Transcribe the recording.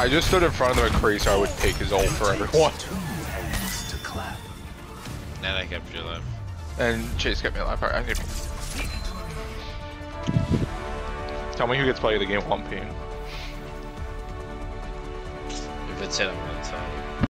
I just stood in front of the McCree so I would take his ult for everyone. And I kept you alive. And Chase kept me alive. Alright, I need. Tell me who gets played the game 1 pin. If it's hit, I'm gonna tell you.